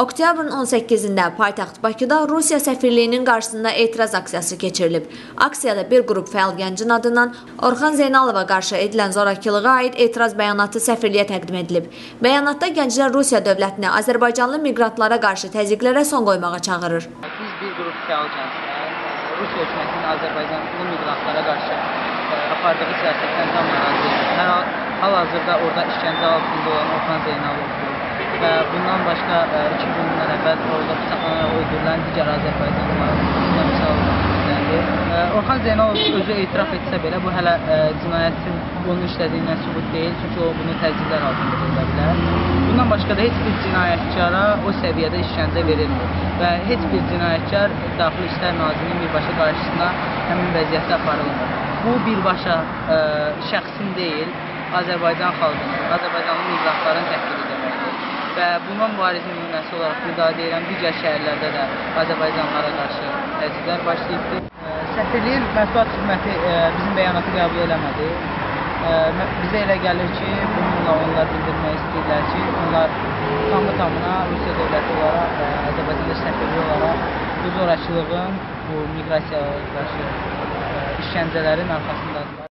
Oktyabrın 18-də paytaxt Bakıda Rusiya səfirliyinin qarşısında etiraz aksiyası keçirilib. Aksiyada bir qrup fəal gəncin adından Orxan Zeynalova qarşı edilən zorakılığa aid etiraz bəyanatı səfirliyə təqdim edilib. Bəyanatda gənclər Rusiya dövlətini Azərbaycanlı miqrantlara qarşı təzyiqlərə son qoymağa çağırır. Biz bir qrup fəal gənclər Rusiya hökumətinin Azərbaycanlı miqrantlara qarşı ə, apardığı siyasətdən tam narazıyıq. Hal-hazırda orada işgəncə altında olan Orxan Zeynalovdur və bundan başqa ə, iki gündən əvvəl orada bıçaqlanaraq öldürülən digər Azərbaycanlılar misal istənir. Orxan Zeynalov özü etiraf etsə belə bu hələ ə, cinayətin onun işlədiyindən sübut deyil, çünki o bunu təzyiqlər altında görə bilər. Bundan başqa da heç bir cinayətkara o səviyyədə işgəncə verilmir və heç bir cinayətkar Daxili İşlər Nazirinin birbaşa qarşısına həmin vəziyyətdə aparılmır. Bu birbaşa ə, şəxsin deyil, Azərbaycan xalqının, Azərbaycanlı miqrantların. Və buna mübarizə nümunəsi olaraq daha deyirəm, digər şəhərlərdə də Azərbaycanlılara qarşı təzyiqlər başlayıbdır. Səfirliyin mətbuat xidməti ə, bizim bəyanatı qəbul eləmədi. Mə- Bizə elə gəlir ki, bununla onlar bildirmək istəyirlər ki, onlar tamı tamına Rusiya dövləti olaraq, ə, Azərbaycanda səfirlik olaraq bu zorakılığın, bu miqrasiyaya qarşı ə, işgəncələrin arxasındadır.